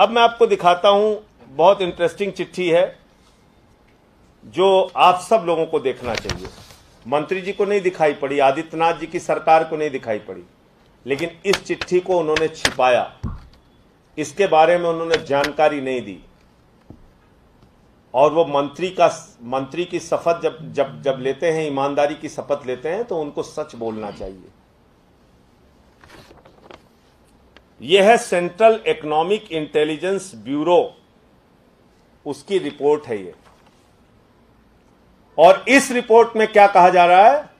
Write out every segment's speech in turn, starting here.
अब मैं आपको दिखाता हूँ बहुत इंटरेस्टिंग चिट्ठी है, जो आप सब लोगों को देखना चाहिए। मंत्री जी को नहीं दिखाई पड़ी, आदित्यनाथ जी की सरकार को नहीं दिखाई पड़ी, लेकिन इस चिट्ठी को उन्होंने छिपाया। इसके बारे में उन्होंने जानकारी नहीं दी। और वो मंत्री का मंत्री की शपथ जब जब जब लेते हैं, ईमानदारी की शपथ लेते हैं तो उनको सच बोलना चाहिए। यह है सेंट्रल इकोनॉमिक इंटेलिजेंस ब्यूरो। उसकी रिपोर्ट है ये। और इस रिपोर्ट में क्या कहा जा रहा है?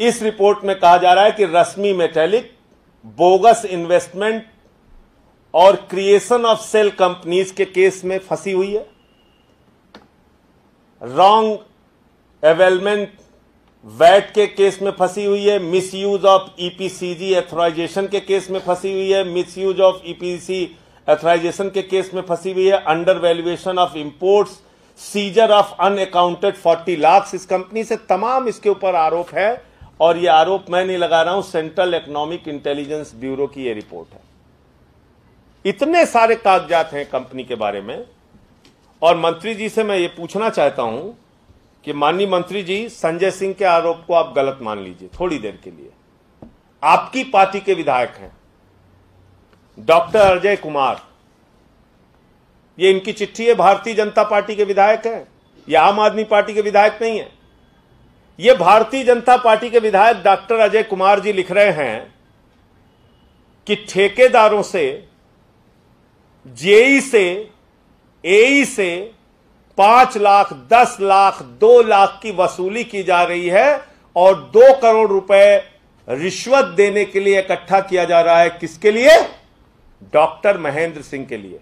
इस रिपोर्ट में कहा जा रहा है कि रश्मि मेटेलिक, बोगस इन्वेस्टमेंट और क्रिएशन ऑफ़ सेल कंपनीज़ के केस में फंसी हुई है। रॉन्ग अवेलमेंट वैट के केस में फंसी हुई है misuse of EPCG authorisation के केस में फंसी हुई है misuse of EPC authorisation के केस में फंसी हुई है undervaluation of imports seizure of unaccounted forty lakh इस कंपनी से तमाम इसके ऊपर आरोप है और ये आरोप मैं नहीं लगा रहा हूँ सेंट्रल इकोनॉमिक इंटेलिजेंस ब्यूरो की ये रिपोर्ट है। इतने सारे कागजात हैं कंपनी के बारे में और मंत्री जी से मैं ये पूछना चाहता हूँ कि माननीय मंत्री जी, संजय सिंह के आरोप को आप गलत मान लीजिए, थोड़ी देर के लिए। आपकी पार्टी के विधायक हैं। डॉक्टर अजय कुमार, ये इनकी चिट्ठी है, भारतीय जनता पार्टी के विधायक हैं, ये आम आदमी पार्टी के विधायक नहीं है। ये भारतीय जनता पार्टी के विधायक डॉक्टर अजय कुमार जी लिख रहे हैं कि ठेकेदारों से, जेई से, एई से पाँच लाख, दस लाख, दो लाख की वसूली की जा रही है और दो करोड़ रुपए रिश्वत देने के लिए इकट्ठा किया जा रहा है किसके लिए? डॉक्टर महेंद्र सिंह के लिए।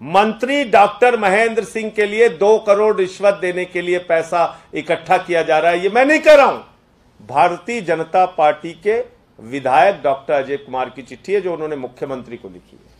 मंत्री डॉक्टर महेंद्र सिंह के लिए दो करोड़ रिश्वत देने के लिए पैसा इकट्ठा किया जा रहा है। ये मैं नहीं कह रहा हूँ। भारतीय जनता पार्टी के विधायक डॉक्टर अजय कुमार की चिट्ठी है जो उन्होंने मुख्यमंत्री को लिखी है।